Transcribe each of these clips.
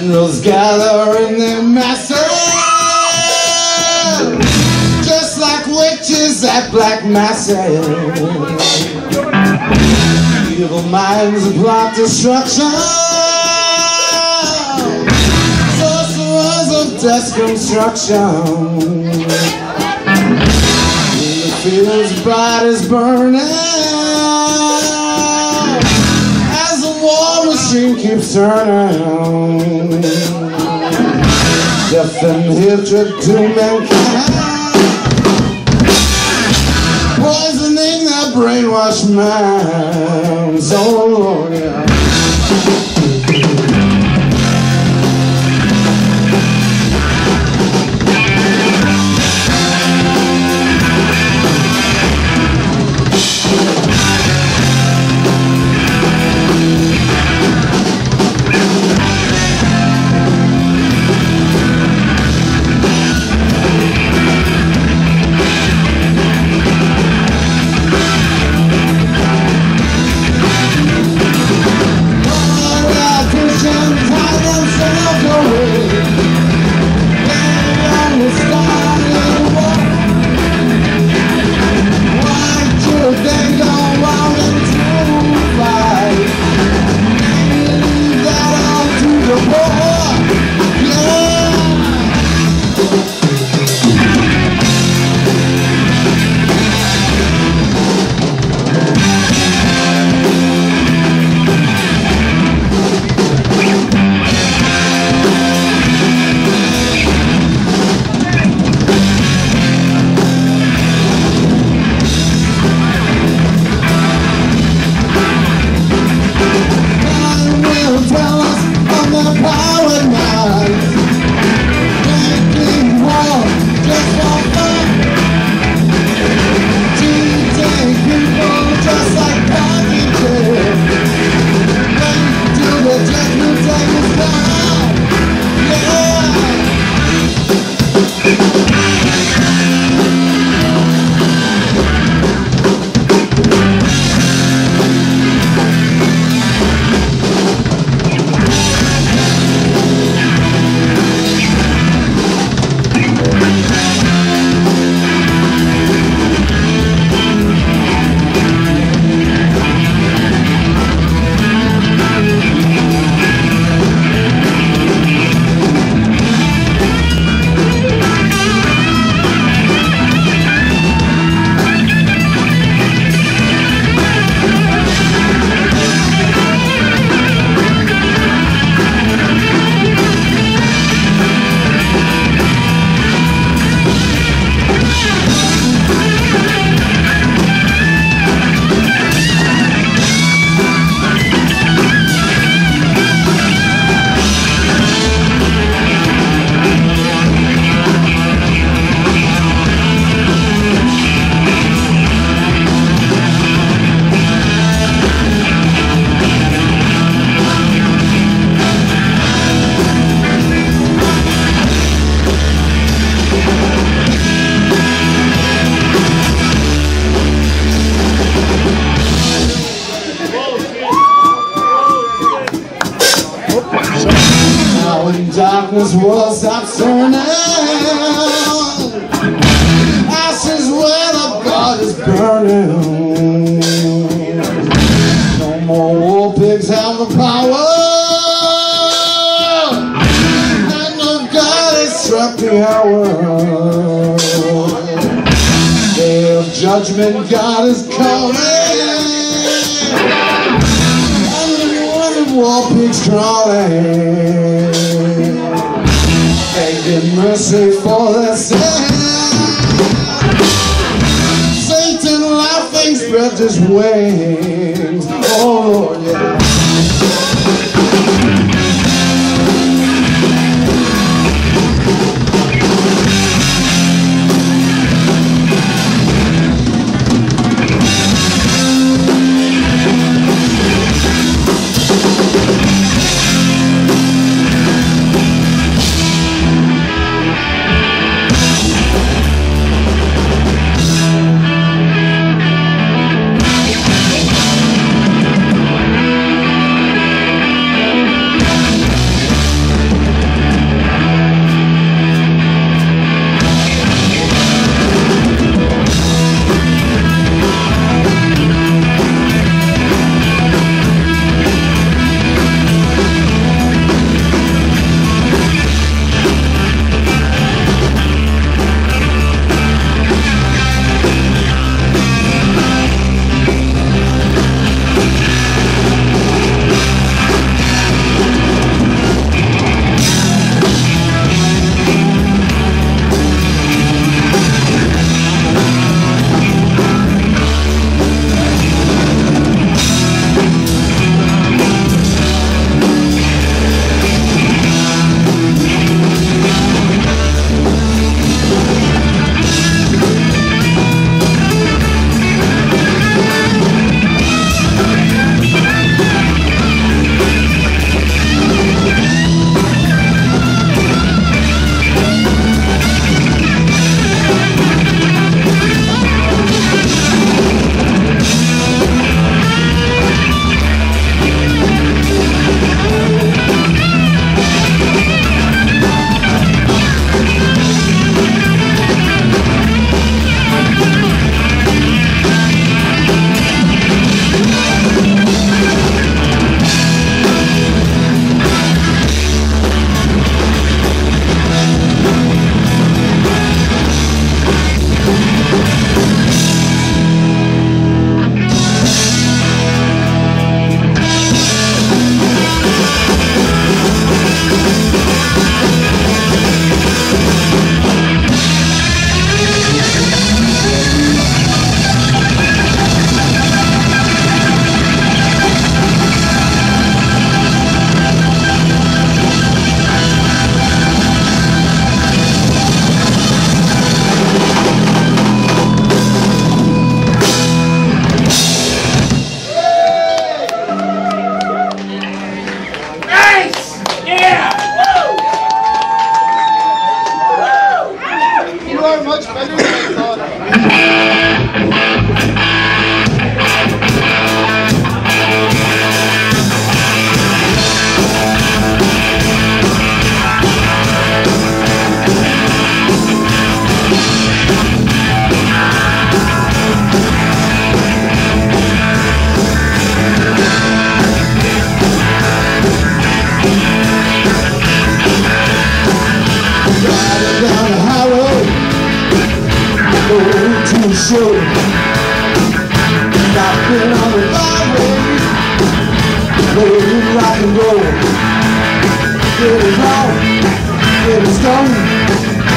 gather in their masses, just like witches at black masses. Evil minds plot destruction. Sorcerers of death construction. The fields bright as burning. Machine keeps turning. Death and hatred to mankind. Poisoning their brainwashed minds. Oh darkness was turning Ashes where the blood is burning. No more war pigs have the power. And the God has struck the hour Day of judgment God is coming war pigs crawling, begging mercy for their sin. Satan laughing spread his wings. Oh yeah.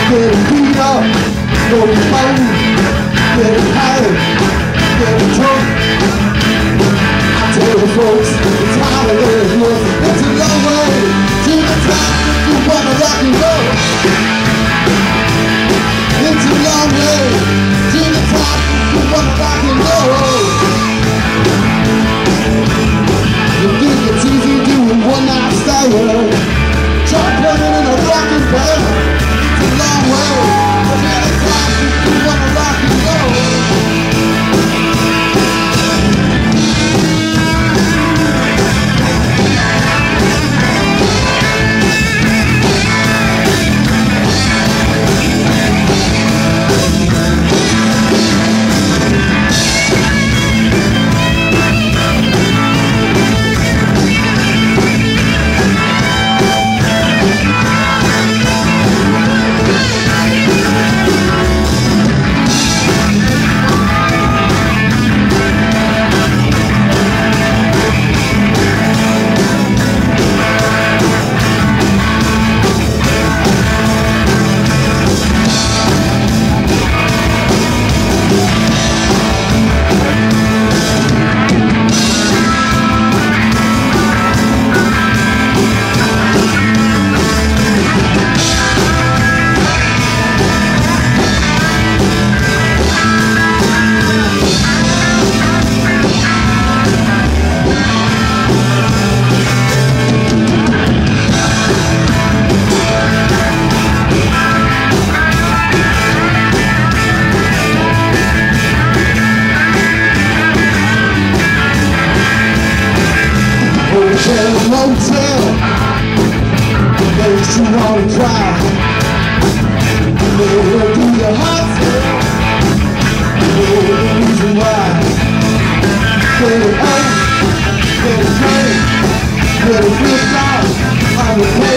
Getting beat up, going fun, getting tired, getting drunk. won't tell you. wanna try They will your heart They the reason why Get it hurt get it hurt get it flip I will play